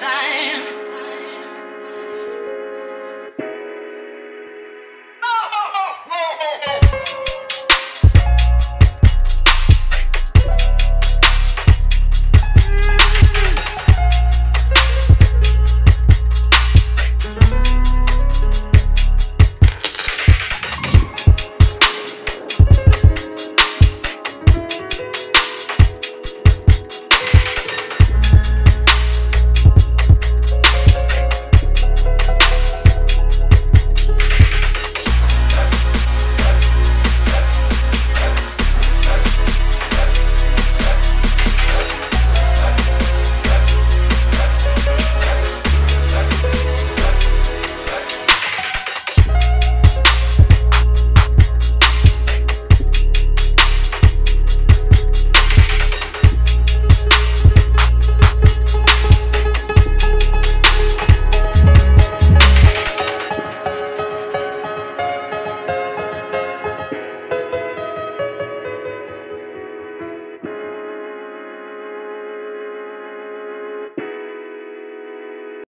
sign.